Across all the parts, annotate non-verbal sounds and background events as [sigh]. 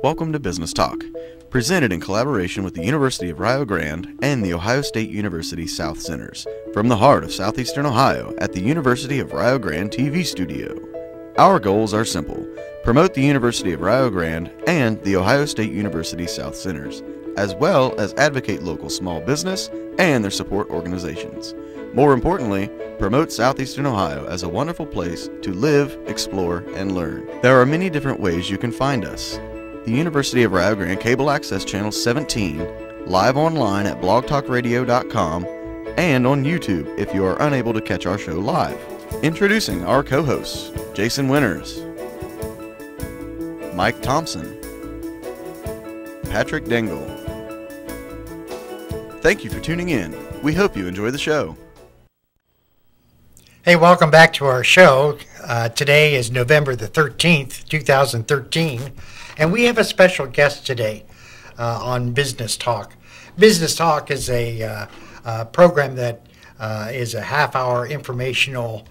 Welcome to Business Talk, presented in collaboration with the University of Rio Grande and the Ohio State University South Centers, from the heart of southeastern Ohio at the University of Rio Grande TV studio. Our goals are simple promote the University of Rio Grande and the Ohio State University South Centers, as well as advocate local small business and their support organizations. More importantly, promote Southeastern Ohio as a wonderful place to live, explore, and learn. There are many different ways you can find us. The University of Rio Grande Cable Access Channel 17, live online at blogtalkradio.com, and on YouTube if you are unable to catch our show live. Introducing our co hosts Jason Winters, Mike Thompson, Patrick Dengel. Thank you for tuning in. We hope you enjoy the show. Hey, welcome back to our show. Uh, today is November the 13th, 2013, and we have a special guest today uh, on Business Talk. Business Talk is a uh, uh program that uh, is a half hour informational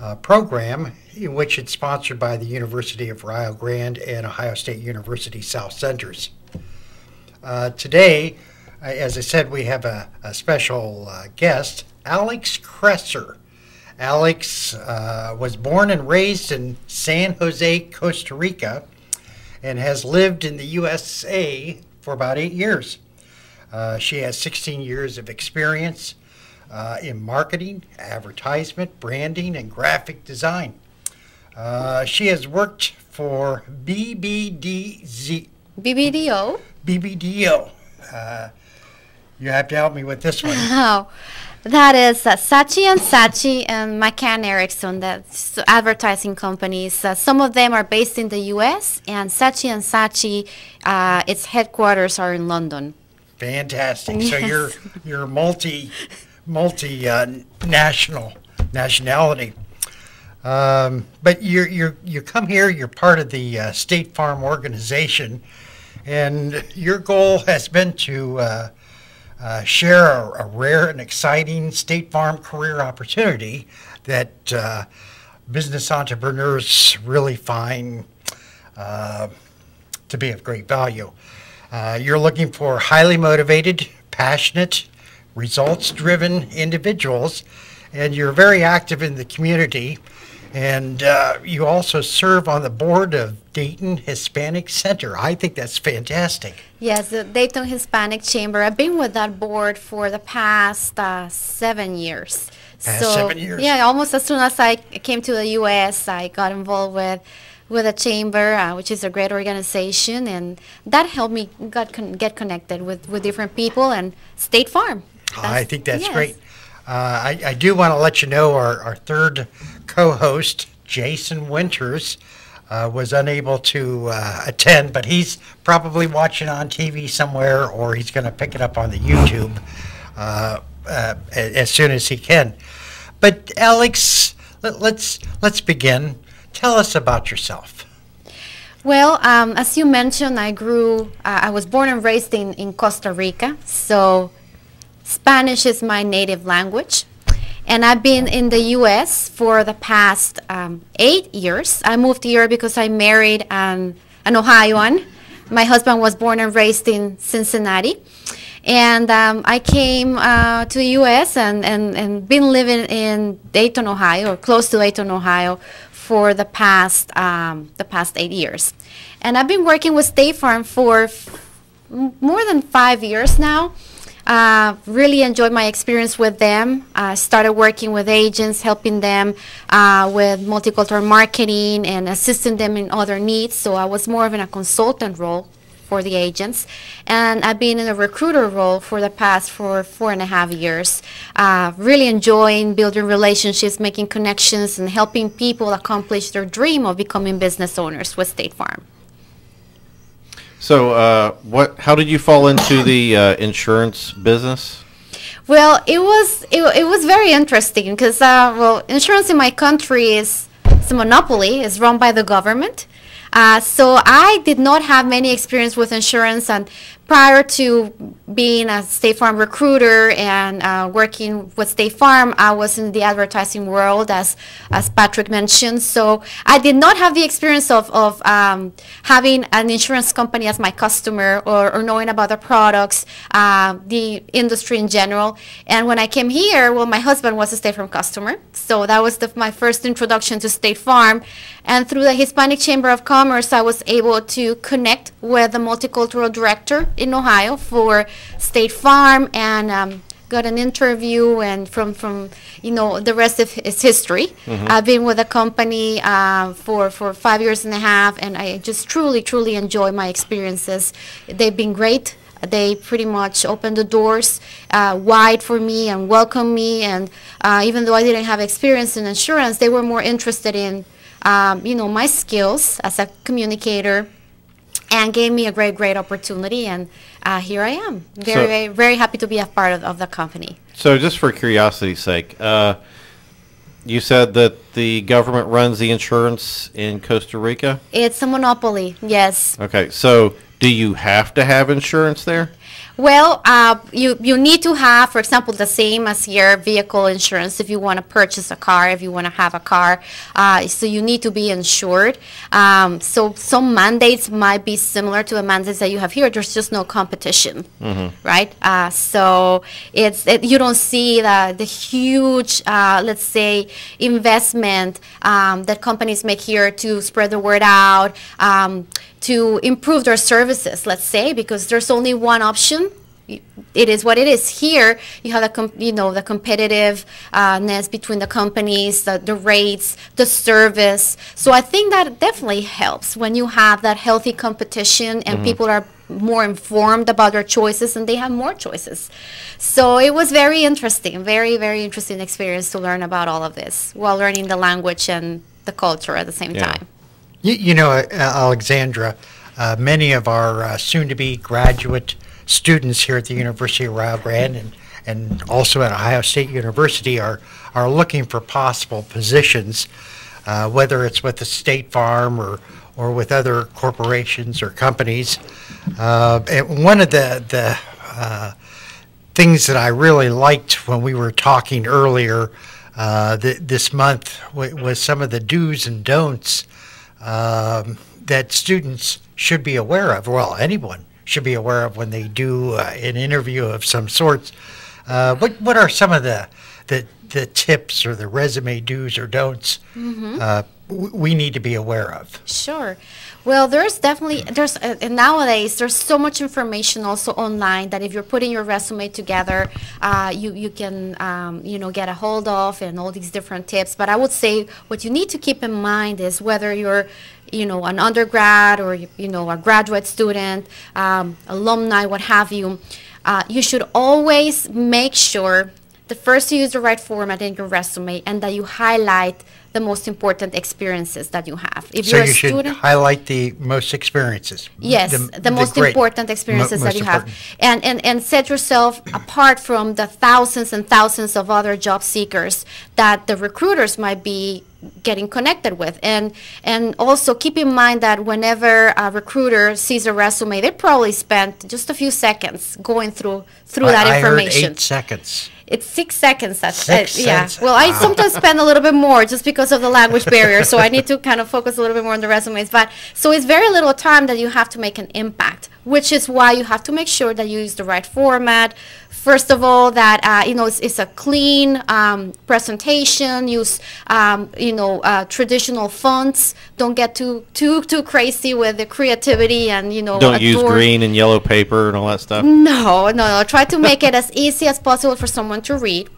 uh, program in which it's sponsored by the University of Rio Grande and Ohio State University South Centers. today, as I said, we have a, a special guest, Alex Kresser. Alex uh, was born and raised in San Jose, Costa Rica, and has lived in the USA for about eight years. Uh, she has 16 years of experience uh, in marketing, advertisement, branding, and graphic design. Uh, she has worked for BBDZ. BBDO? BBDO. Uh, you have to help me with this one. [laughs] That is uh, Saatchi and Saatchi and McCann Erickson, the advertising companies. Uh, some of them are based in the U.S. and Saatchi and Saatchi, uh, its headquarters are in London. Fantastic. Yes. So you're you're multi multi uh, national nationality. Um, but you you you come here. You're part of the uh, State Farm organization, and your goal has been to uh, share a, a, rare and exciting State Farm career opportunity that uh, business entrepreneurs really find uh, to be of great value. Uh, you're looking for highly motivated, passionate, results driven individuals, and you're very active in the community. And uh, you also serve on the board of Dayton Hispanic Center. I think that's fantastic. Yes, the Dayton Hispanic Chamber. I've been with that board for the past uh, seven years. Past so, seven years. Yeah, almost as soon as I came to the U.S., I got involved with with the chamber, uh, which is a great organization, and that helped me got con- get connected with, with different people and State Farm. That's, I think that's yes. great. Uh, I, I do want to let you know our, our third co host, Jason Winters, uh, was unable to uh, attend, but he's probably watching on TV somewhere or he's going to pick it up on the YouTube uh, uh, as soon as he can. But Alex, let, let's let's begin. Tell us about yourself. Well, um, as you mentioned, I grew. Uh, I was born and raised in in Costa Rica, so Spanish is my native language. And I've been in the U.S. for the past um, eight years. I moved here because I married um, an Ohioan. My husband was born and raised in Cincinnati. And um, I came uh, to the U.S. And, and, and been living in Dayton, Ohio, or close to Dayton, Ohio, for the past um, the past eight years. And I've been working with State Farm for more than five years now. Uh, really enjoyed my experience with them. I uh, started working with agents, helping them uh, with multicultural marketing and assisting them in other needs. So I was more of in a consultant role for the agents. And I've been in a recruiter role for the past for four and a half years. Uh, really enjoying building relationships, making connections, and helping people accomplish their dream of becoming business owners with State Farm. So, uh, what? How did you fall into the uh, insurance business? Well, it was it, it was very interesting because uh, well, insurance in my country is it's a monopoly. It's run by the government. Uh, so I did not have many experience with insurance, and prior to being a State Farm recruiter and uh, working with State Farm, I was in the advertising world, as as Patrick mentioned. So I did not have the experience of of um, having an insurance company as my customer or, or knowing about the products, uh, the industry in general. And when I came here, well, my husband was a State Farm customer, so that was the, my first introduction to State Farm. And through the Hispanic Chamber of Commerce, I was able to connect with the multicultural director in Ohio for State Farm and um, got an interview and from from you know the rest of is history. I've been with the company uh, for for five years and a half, and I just truly truly enjoy my experiences. They've been great. They pretty much opened the doors uh, wide for me and welcomed me. And uh, even though I didn't have experience in insurance, they were more interested in um, you know my skills as a communicator and gave me a great, great opportunity. And uh, here I am. Very, So- very, very happy to be a part of, of the company. So just for curiosity's sake, uh, you said that the government runs the insurance in Costa Rica. It's a monopoly, yes. Okay, so do you have to have insurance there? Well, uh, you, you need to have, for example, the same as your vehicle insurance if you want to purchase a car, if you want to have a car. Uh, so you need to be insured. Um, so some mandates might be similar to the mandates that you have here. There's just no competition, right? Uh, so it's it, you don't see the, the huge, uh, let's say, investment um, that companies make here to spread the word out. Um, to improve their services, let's say, because there's only one option. Y- It is what it is. Here, you have the com- you know the competitiveness between the companies, the, the rates, the service. So I think that definitely helps when you have that healthy competition and people are more informed about their choices and they have more choices. So it was very interesting, very very interesting experience to learn about all of this while learning the language and the culture at the same Yeah. time. You, you know, uh, Alexandra, uh, many of our uh, soon-to-be graduate students here at the University of Rio Grande and, and also at Ohio State University are, are looking for possible positions, uh, whether it's with the State Farm or, or with other corporations or companies. Uh, one of the, the uh, things that I really liked when we were talking earlier uh, th- this month wa- was some of the do's and don'ts um, that students should be aware of. Well, anyone should be aware of when they do uh, an interview of some sorts. Uh, what what are some of the the the tips or the resume do's or don'ts uh, w- we need to be aware of? Sure. Well, there's definitely there's uh, nowadays there's so much information also online that if you're putting your resume together, uh, you you can um, you know get a hold of and all these different tips. But I would say what you need to keep in mind is whether you're you know an undergrad or you you know a graduate student, um, alumni, what have you. Uh, you should always make sure the first you use the right format in your resume and that you highlight the most important experiences that you have. If So you're a you should student, highlight the most experiences. Yes, the, most great- important mo- experiences that most you have. And, and, and set yourself apart from the thousands and thousands of other job seekers that the recruiters might be getting connected with. And, and also keep in mind that whenever a recruiter sees a resume, they probably spent just a few seconds going through, through I- that I heard information. eight seconds. It's six seconds. That's Six uh, yeah. Well, I sometimes spend a little bit more just because of the language barrier, so I need to kind of focus a little bit more on the resumes. But so it's very little time that you have to make an impact, which is why you have to make sure that you use the right format. First of all, that uh, you know it's, it's a clean um, presentation. Use um, you know uh, traditional fonts. Don't get too too too crazy with the creativity and you know. Don't use green and yellow paper and all that stuff. no, no, no. Try to make it as [laughs] easy as possible for someone to read.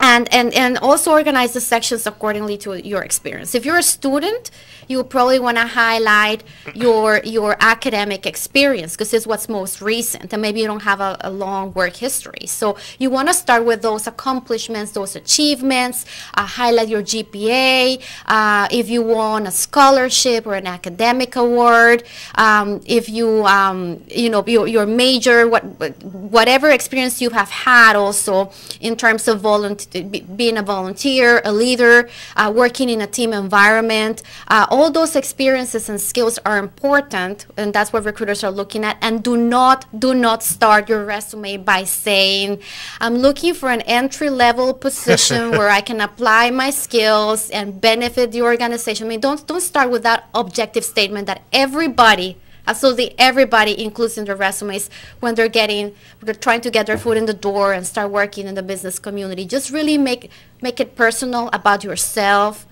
And, and, and also organize the sections accordingly to your experience. If you're a student, you probably want to highlight your your academic experience because it's what's most recent, and maybe you don't have a, a long work history. So you want to start with those accomplishments, those achievements. Uh, highlight your GPA. Uh, if you won a scholarship or an academic award, um, if you um, you know your, your major, what whatever experience you have had, also in terms of volunteer being a volunteer, a leader, uh, working in a team environment. Uh, all those experiences and skills are important, and that's what recruiters are looking at. And do not, do not start your resume by saying, I'm looking for an entry level position [laughs] where I can apply my skills and benefit the organization. I mean, don't, don't start with that objective statement that everybody absolutely everybody includes in their resumes when they're getting they're trying to get their foot in the door and start working in the business community just really make make it personal about yourself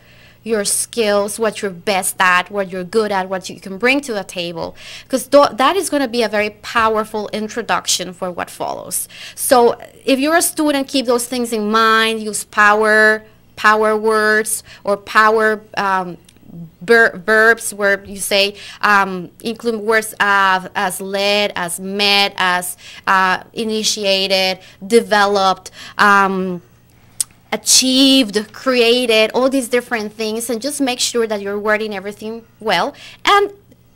your skills what you're best at what you're good at what you can bring to the table because that is going to be a very powerful introduction for what follows so if you're a student keep those things in mind use power power words or power um, ver- verbs where you say um, include words uh, as led, as met, as uh, initiated, developed. Um, achieved, created, all these different things, and just make sure that you're wording everything well. And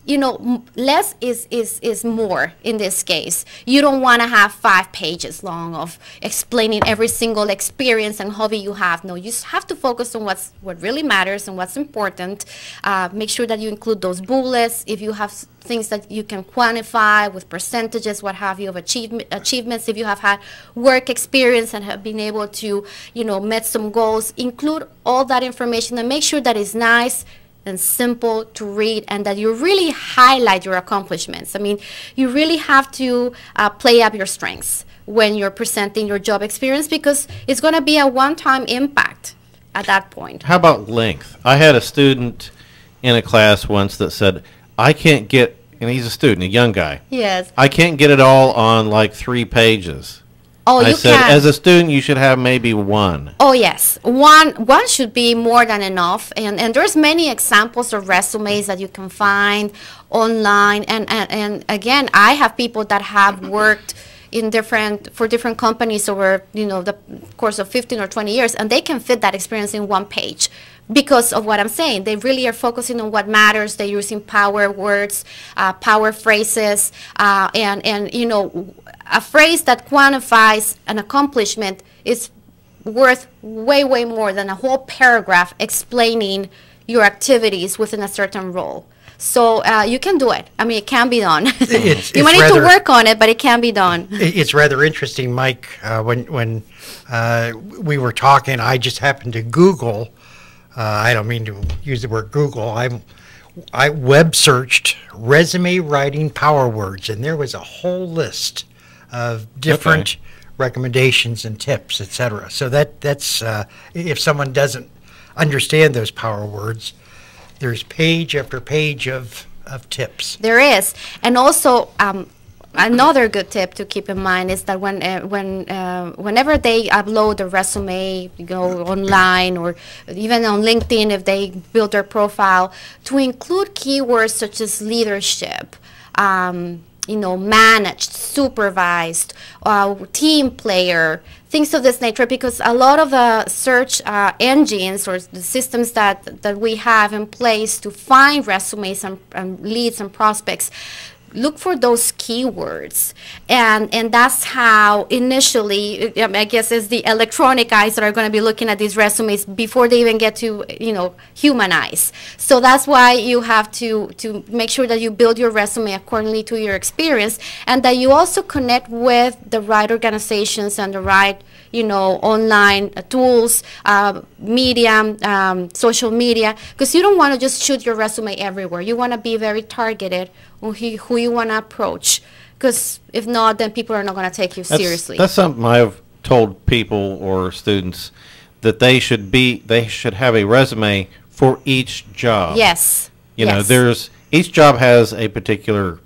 you know, less is, is, is more in this case. You don't want to have five pages long of explaining every single experience and hobby you have. No, you have to focus on what's, what really matters and what's important. Uh, make sure that you include those bullets. If you have things that you can quantify with percentages, what have you, of achievement, achievements, if you have had work experience and have been able to, you know, met some goals, include all that information and make sure that it's nice, and simple to read and that you really highlight your accomplishments. I mean, you really have to uh, play up your strengths when you're presenting your job experience because it's going to be a one-time impact at that point. How about length? I had a student in a class once that said, I can't get, and he's a student, a young guy. Yes. I can't get it all on like three pages. Oh, I you said, can. as a student, you should have maybe one. Oh yes, one one should be more than enough, and and there's many examples of resumes that you can find online, and and, and again, I have people that have worked in different for different companies over you know the course of 15 or 20 years, and they can fit that experience in one page because of what I'm saying. They really are focusing on what matters. They're using power words, uh, power phrases, uh, and and you know a phrase that quantifies an accomplishment is worth way, way more than a whole paragraph explaining your activities within a certain role. So uh, you can do it. I mean, it can be done. It's- [laughs] you it's might need to work on it, but it can be done. It's rather interesting, Mike, uh, when, when uh, we were talking, I just happened to Google, uh, I don't mean to use the word Google, I, I web searched resume writing power words, and there was a whole list of different recommendations and tips, et cetera. So that, that's, uh, if someone doesn't understand those power words, there's page after page of, of tips. There is, and also um, another good tip to keep in mind is that when uh, when uh, whenever they upload a resume, you go online or even on LinkedIn, if they build their profile, to include keywords such as leadership. Um, you know, managed, supervised, uh, team player, things of this nature, because a lot of the search uh, engines or the systems that, that we have in place to find resumes and, and leads and prospects look for those keywords. And and that's how initially um, i guess it's the electronic eyes that are going to be looking at these resumes before they even get to you know human eyes. So that's why you have to to make sure that you build your resume accordingly to your experience and that you also connect with the right organizations and the right you know online uh, tools uh, media um, social media because you don't want to just shoot your resume everywhere you want to be very targeted on who, who you want to approach because if not then people are not going to take you That's, seriously That's something I've told people or students that they should be, they should have a resume for each job. yes You know, there's each job has a particular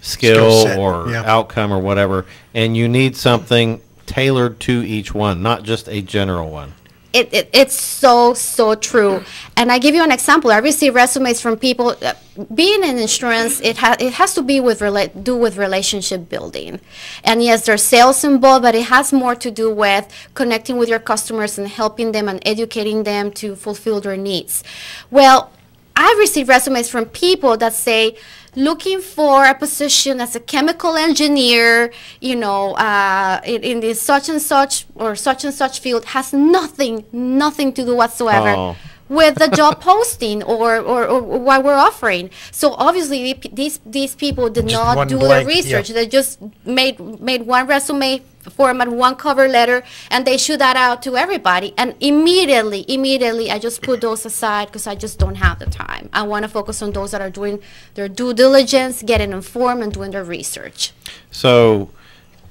skill Skill set, or yeah. outcome or whatever, and you need something tailored to each one, not just a general one. it, it, it's so so true. And i give you an example. I receive resumes from people uh, being in insurance it, ha- it has to be with rela- do with relationship building. And yes there's sales involved but it has more to do with connecting with your customers and helping them and educating them to fulfill their needs. Well I receive resumes from people that say, looking for a position as a chemical engineer, you know, uh, in, in this such and such or such and such field has nothing, nothing to do whatsoever. Oh. With the job [laughs] posting or, or, or what we're offering. So obviously these these people did Just not do blank, the yeah. research. They just made made one resume format, one cover letter, and they shoot that out to everybody. And immediately, immediately, I just put those aside because I just don't have the time. I want to focus on those that are doing their due diligence, getting informed, and doing their research. So,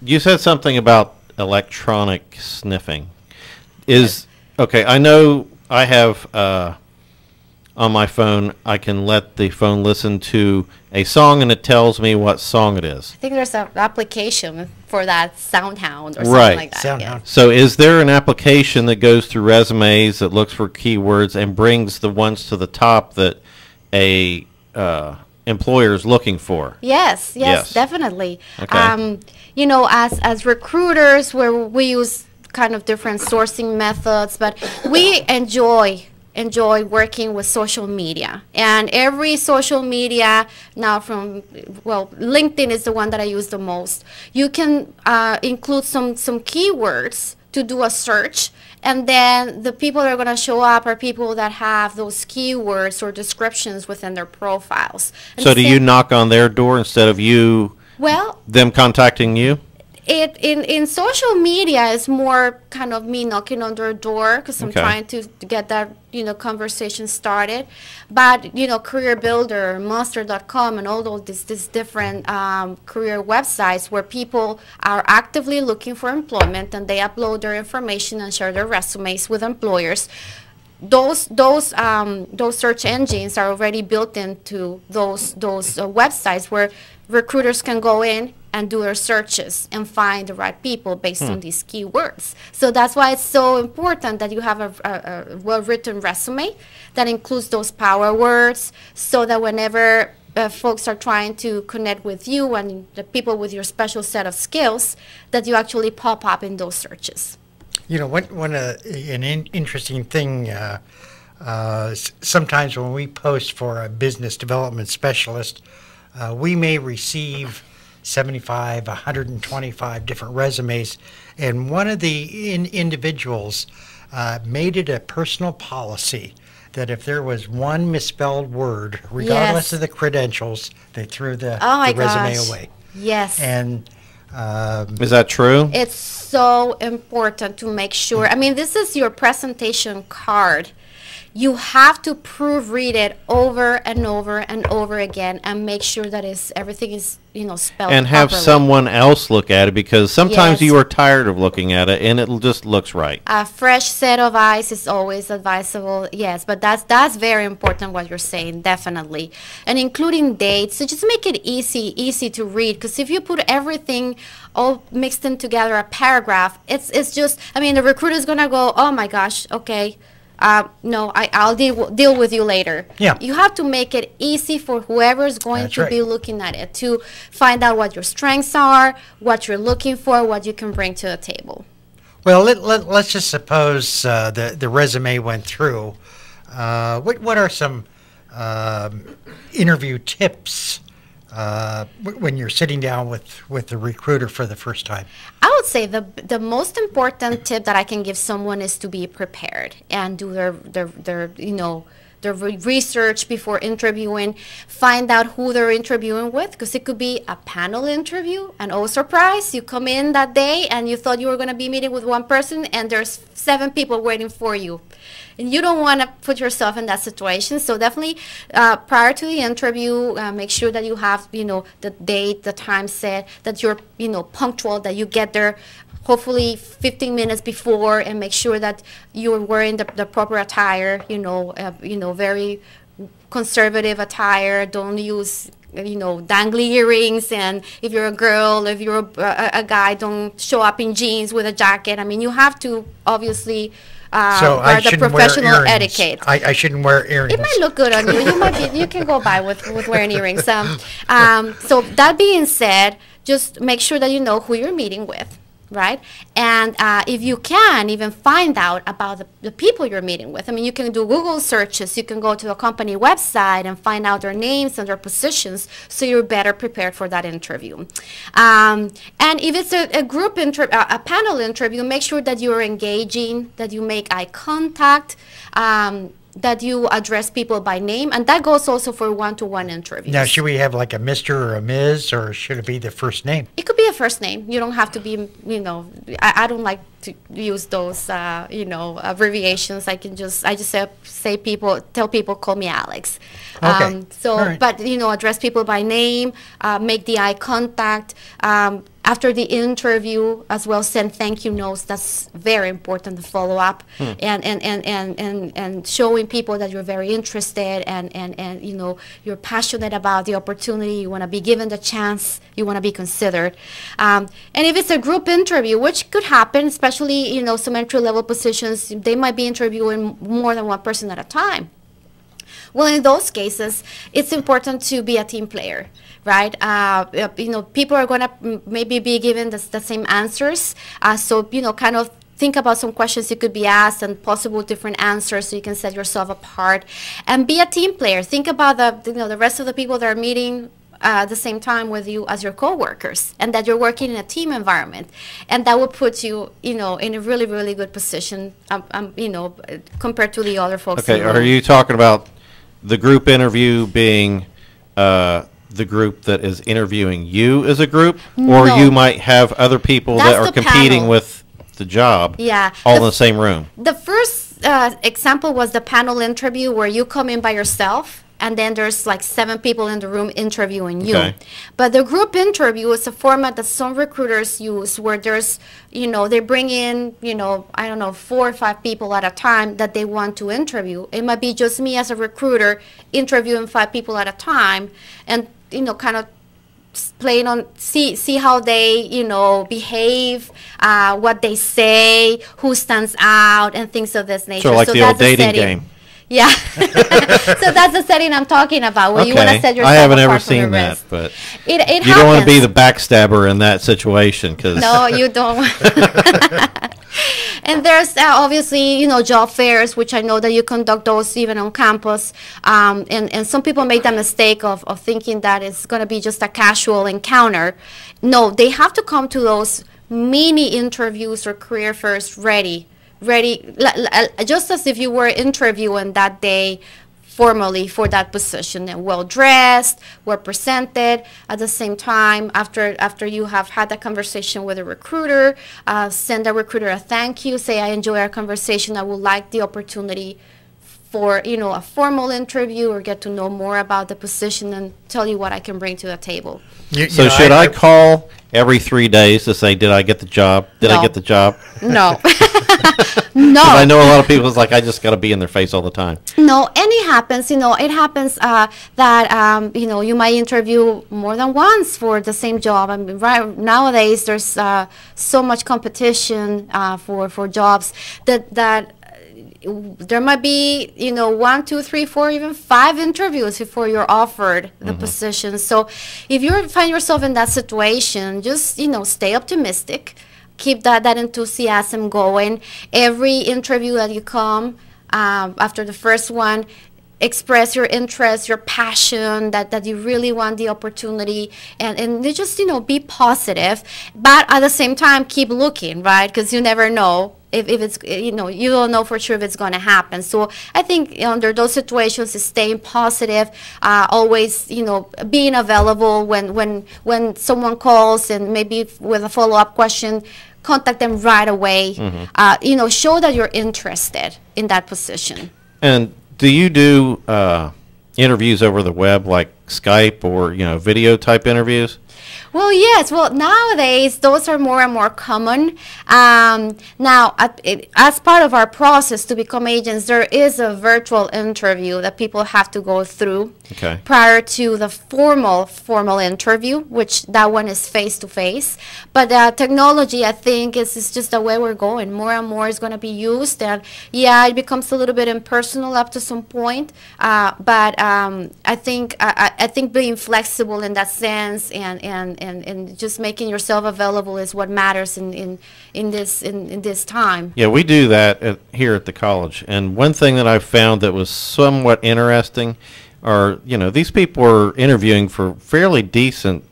you said something about electronic sniffing. Is okay. I know I have uh, on my phone. I can let the phone listen to a song, and it tells me what song it is. I think there's an application for that SoundHound or Right. something like that. SoundHound. yeah. So, is there an application that goes through resumes that looks for keywords and brings the ones to the top that a uh, employer is looking for? Yes, yes, Yes. definitely. Okay. Um, you know, as as recruiters, where we use kind of different sourcing methods, but we enjoy enjoy working with social media. And every social media now from well linkedin is the one that i use the most. You can uh, include some some keywords to do a search and then the people that are going to show up are people that have those keywords or descriptions within their profiles. And So, do you knock on their door instead of you well, them contacting you? It in in social media is more kind of me knocking on their door because I'm Okay. trying to, to get that you know conversation started. But you know, Career Builder, Monster.com, and all those these, these different um, career websites where people are actively looking for employment and they upload their information and share their resumes with employers those those um, those search engines are already built into those those uh, websites where recruiters can go in and do their searches and find the right people based on these keywords. So that's why it's so important that you have a, a, a well-written resume that includes those power words, so that whenever uh, folks are trying to connect with you and the people with your special set of skills, that you actually pop up in those searches. You know, one, one uh, an in, interesting thing. Uh, uh, s- sometimes when we post for a business development specialist, uh, we may receive 75, 125 different resumes, and one of the in, individuals uh, made it a personal policy that if there was one misspelled word, regardless Yes. of the credentials, they threw the, Oh my the resume gosh. away. Yes. And um, Is that true? it's so important to make sure. I mean, this is your presentation card. You have to proofread it over and over and over again and make sure that is everything is you know spelled and have properly. someone else look at it because sometimes Yes. you are tired of looking at it and it just looks right. a fresh set of eyes is always advisable yes but that's that's very important what you're saying definitely and including dates so just make it easy easy to read because if you put everything all mixed in together a paragraph it's it's just i mean the recruiter's gonna go oh my gosh okay uh, no, I, I'll deal, deal with you later. Yeah. You have to make it easy for whoever's going That's to right. be looking at it to find out what your strengths are, what you're looking for, what you can bring to the table. Well, let, let, let's just suppose uh, the, the resume went through. Uh, what, what are some um, interview tips uh, when you're sitting down with, with the recruiter for the first time? I would say the the most important tip that I can give someone is to be prepared and do their their, their you know their research before interviewing. Find out who they're interviewing with because it could be a panel interview. And oh surprise, you come in that day and you thought you were going to be meeting with one person and there's seven people waiting for you. And you don't want to put yourself in that situation. So definitely, uh, prior to the interview, uh, make sure that you have, you know, the date, the time set, that you're, you know, punctual, that you get there hopefully 15 minutes before, and make sure that you're wearing the, the proper attire. You know, uh, you know, very conservative attire. Don't use you know dangly earrings and if you're a girl if you're a, a, a guy don't show up in jeans with a jacket i mean you have to obviously uh, so I the professional etiquette I, I shouldn't wear earrings. it might look good on you. You might be, you can go by with, with wearing earrings. Um, um, so that being said, just make sure that you know who you're meeting with. Right? And uh, if you can even find out about the, the people you're meeting with, I mean, you can do Google searches, you can go to a company website and find out their names and their positions so you're better prepared for that interview. Um, and if it's a, a group interview, a panel interview, make sure that you're engaging, that you make eye contact. Um, that you address people by name, and that goes also for one-to-one interviews. Now, should we have like a Mr. or a Ms. or should it be the first name? It could be a first name. You don't have to be, you know, I, I don't like to use those, uh, you know, abbreviations. I can just, I just say, say people, tell people, call me Alex. Okay. so, All right. but, you know, address people by name, uh, make the eye contact. Um, after the interview as well, send thank you notes. That's very important to follow up Hmm. and, and, and, and, and, and showing people that you're very interested and, and, and, you know, you're passionate about the opportunity. You want to be given the chance. You want to be considered. Um, and if it's a group interview, which could happen, especially, you know, some entry level positions, they might be interviewing more than one person at a time. Well, in those cases, it's important to be a team player, right? Uh, you know, people are going to maybe be given the, the same answers. Uh, so, you know, kind of think about some questions you could be asked and possible different answers so you can set yourself apart and be a team player. Think about the, you know, the rest of the people that are meeting uh, at the same time with you as your coworkers and that you're working in a team environment and that will put you you know in a really really good position um, um, you know compared to the other folks Okay, are you talking about the group interview being uh, the group that is interviewing you as a group, or you might have other people that are competing panel. with the job, Yeah. all The in the same room? The first uh, example was the panel interview where you come in by yourself and then there's like seven people in the room interviewing you. Okay. But the group interview is a format that some recruiters use where there's, you know, they bring in, you know, I don't know, four or five people at a time that they want to interview. It might be just me as a recruiter interviewing five people at a time and, you know, kind of playing on see see how they you know behave uh, what they say who stands out and things of this nature So like the old dating game. Yeah [laughs] so that's the setting i'm talking about where you want to Okay, set yourself I haven't ever seen that, but it, it you don't want to be the backstabber in that situation because No, you don't. [laughs] and there's uh, obviously, you know, job fairs, which I know that you conduct those even on campus. Um, and, and some people make the mistake of, of thinking that it's going to be just a casual encounter. No, they have to come to those mini interviews or career fairs ready, ready, l- l- just as if you were interviewing that day formally for that position and well dressed, well presented. At the same time, after after you have had that conversation with a recruiter, uh, send a recruiter a thank you. Say I enjoy our conversation. I would like the opportunity for you know a formal interview or get to know more about the position and tell you what I can bring to the table. You- you So know, should I, call every three days to say, did I get the job? Did I get the job? No, 'Cause [laughs] [laughs] no. I know a lot of people is like, I just got to be in their face all the time. No, and it happens. You know, it happens uh, that um, you know you might interview more than once for the same job. I mean, right nowadays there's uh, so much competition uh, for for jobs that that. uh, There might be, you know, one, two, three, four, even five interviews before you're offered the position. So, if you find yourself in that situation, just you know, stay optimistic keep that, that enthusiasm going. Every interview that you come, um, after the first one, express your interest, your passion, that, that you really want the opportunity, and, and just, you know, be positive. But at the same time, keep looking, right? Because you never know if, if it's, you know, you don't know for sure if it's going to happen. So I think under those situations, staying positive, uh, always, you know, being available when, when, when someone calls and maybe with a follow-up question, contact them right away. Uh, you know, show that you're interested in that position. And do you do uh, interviews over the web like Skype or, you know, video type interviews? Well, yes. Well, nowadays those are more and more common. Um, now, at, it, as part of our process to become agents, there is a virtual interview that people have to go through Okay. prior to the formal formal interview, which that one is face to face. But uh, technology, I think, is, is just the way we're going. More and more is going to be used, and yeah, it becomes a little bit impersonal up to some point. Uh, but um, I think I, I think being flexible in that sense and and, and, and and just making yourself available is what matters in, in, in this in, in this time. Yeah, we do that at, here at the college. And one thing that I found that was somewhat interesting are, you know, these people are interviewing for fairly decent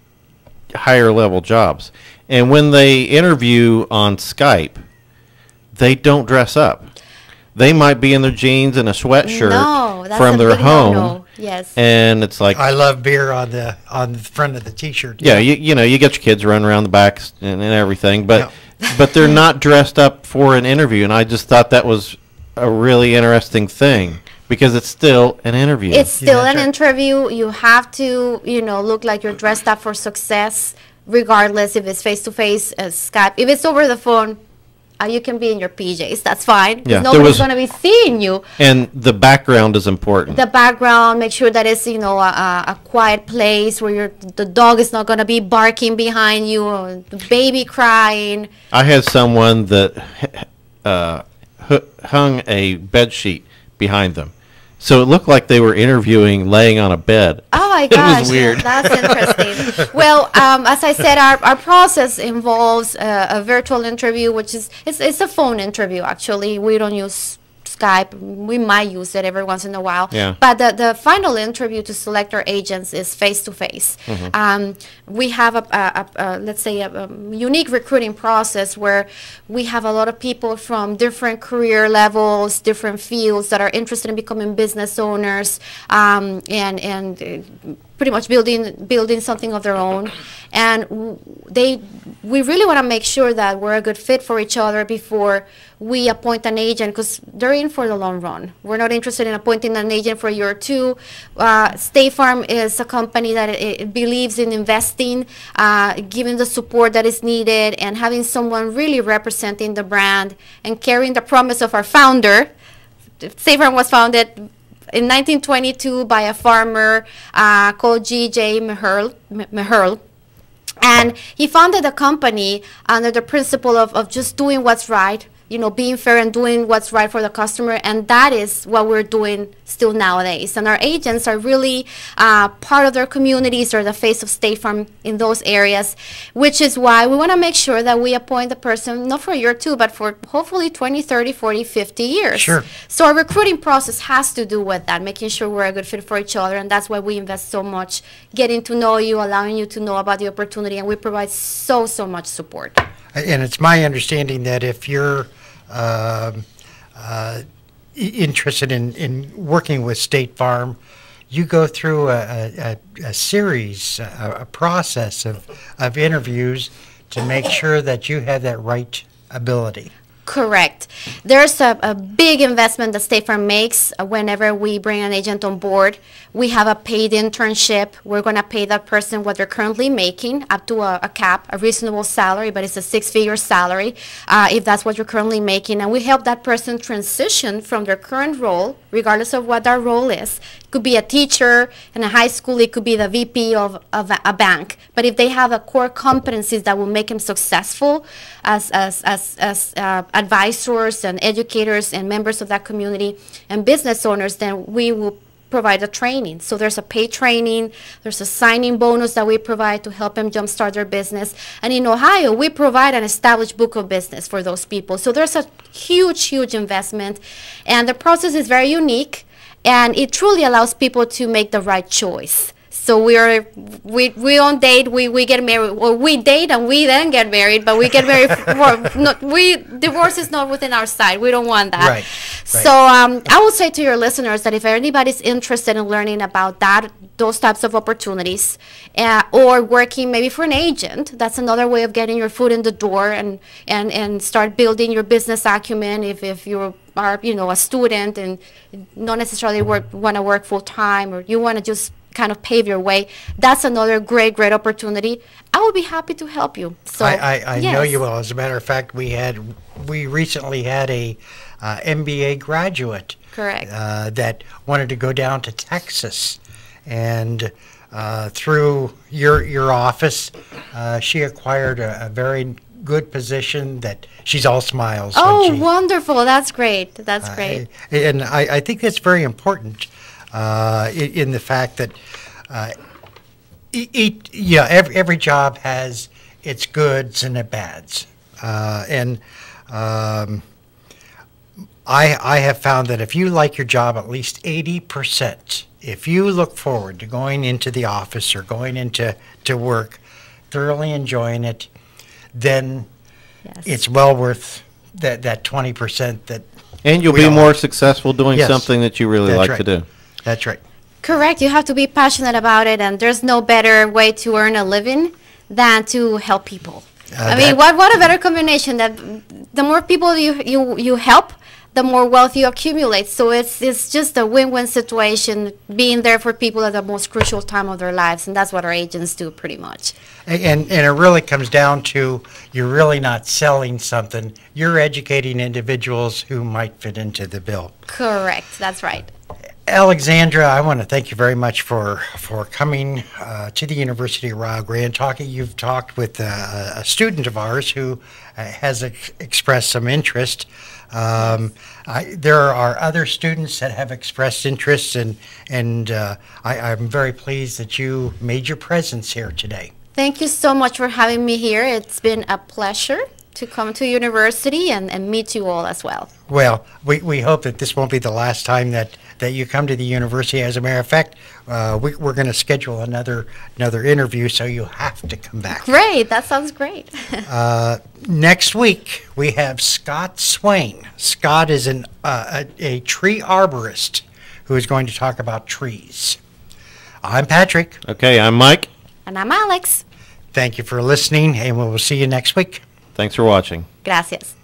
higher level jobs. And when they interview on Skype, they don't dress up. They might be in their jeans and a sweatshirt No, from their home. no-no. Yes. And it's like, I love beer on the on the front of the T-shirt. yeah, you, you know, you get your kids running around the back and, and everything, but but they're not dressed up for an interview. And I just thought that was a really interesting thing because it's still an interview. It's still that's an right. interview. You have to, you know, look like you're dressed up for success, regardless if it's face to face, Skype. If it's over the phone, uh, you can be in your PJs. That's fine. Yeah, nobody's going to be seeing you. and the background is important. The background, make sure that it's, you know, a, a, a quiet place where your the dog is not going to be barking behind you, or the baby crying. I had someone that uh, hung a bed sheet behind them, so it looked like they were interviewing laying on a bed. Oh my [laughs] It was gosh, weird. that's interesting. well, um, as I said, our, our process involves uh, a virtual interview, which is it's, it's a phone interview. Actually, we don't use Skype. We might use it every once in a while. Yeah. But the, the final interview to select our agents is face to face. Um, We have a, a, a, a let's say a, a unique recruiting process where we have a lot of people from different career levels, different fields that are interested in becoming business owners, um, and and. uh, pretty much building building something of their own. And they we really want to make sure that we're a good fit for each other before we appoint an agent because they're in for the long run. We're not interested in appointing an agent for a year or two. Uh, state farm is a company that it, it believes in investing uh, giving the support that is needed and having someone really representing the brand and carrying the promise of our founder. State Farm was founded in 1922 by a farmer uh, called G.J. Mecherle, Mecherle. And he founded a company under the principle of, of just doing what's right, you know, being fair and doing what's right for the customer. And that is what we're doing still nowadays. And our agents are really uh, part of their communities or the face of State Farm in those areas, which is why we want to make sure that we appoint the person, not for a year or two, but for hopefully 20, 30, 40, 50 years. Sure. So our recruiting process has to do with that, making sure we're a good fit for each other, and that's why we invest so much, getting to know you, allowing you to know about the opportunity, and we provide so so much support. And it's my understanding that if you're um, uh, interested in, in working with State Farm, you go through a, a, a- series, a, a process of, of interviews to make sure that you have that right ability. Correct. There's a, a big investment that State Farm makes uh, whenever we bring an agent on board. We have a paid internship. We're going to pay that person what they're currently making, up to a, a cap, a reasonable salary, but it's a six-figure salary uh, if that's what you're currently making. And we help that person transition from their current role, regardless of what our role is. It could be a teacher in a high school. It could be the VP of, of a, a bank. But if they have a core competencies that will make them successful as, as, as, as uh, advisors and educators and members of that community and business owners, then we will provide the training. So there's a pay training, there's a signing bonus that we provide to help them jumpstart their business. And in Ohio, we provide an established book of business for those people. So there's a huge, huge investment. And the process is very unique and it truly allows people to make the right choice. So we are we we don't date. We, we get married. Or we date and we then get married. But we get married. [laughs] For, not, we divorce is not within our side. We don't want that. Right, right. So um, I will say to your listeners that if anybody's interested in learning about that, those types of opportunities, uh, or working maybe for an agent, that's another way of getting your foot in the door and and and start building your business acumen. If if you are you know a student and not necessarily work want to work full time, or you want to just kind of pave your way, that's another great, great opportunity. I will be happy to help you. So I, I, I know you will. As a matter of fact, we had we recently had a uh, MBA graduate Correct. uh, that wanted to go down to Texas, and uh, through your your office, uh, she acquired a, a very good position that she's all smiles. Oh, she, wonderful! That's great. That's great. I- and I, I think that's very important uh, in, in the fact that uh, E- eat, yeah, every, every job has its goods and its bads. Uh, and um, I, I have found that if you like your job at least 80%, if you look forward to going into the office or going into to work, thoroughly enjoying it, then Yes. it's well worth that, that 20% that, And you'll We be all- more successful doing Yes. something that you really That's like right. to do. That's right. Correct. You have to be passionate about it, and there's no better way to earn a living than to help people. Uh, I mean, what what a better combination that the more people you you you help, the more wealth you accumulate. So it's it's just a win-win situation, being there for people at the most crucial time of their lives, and that's what our agents do pretty much. And, and it really comes down to you're really not selling something, you're educating individuals who might fit into the bill. Correct. That's right. Alexandra, I want to thank you very much for for coming uh, to the University of Rio Grande. Talking, you've talked with uh, a student of ours who uh, has ex- expressed some interest. Um, I, there are other students that have expressed interest, and and uh, I, I'm very pleased that you made your presence here today. Thank you so much for having me here. It's been a pleasure to come to university and, and meet you all as well. Well, we, we hope that this won't be the last time that, that you come to the university. As a matter of fact, uh, we, we're going to schedule another another interview, so you have to come back. Great. That sounds great. [laughs] Uh, next week we have Scott Swain. Scott is an uh, a, a tree arborist who is going to talk about trees. I'm Patrick. Okay, I'm Mike. and I'm Alex. Thank you for listening, and we will see you next week. Thanks for watching. Gracias.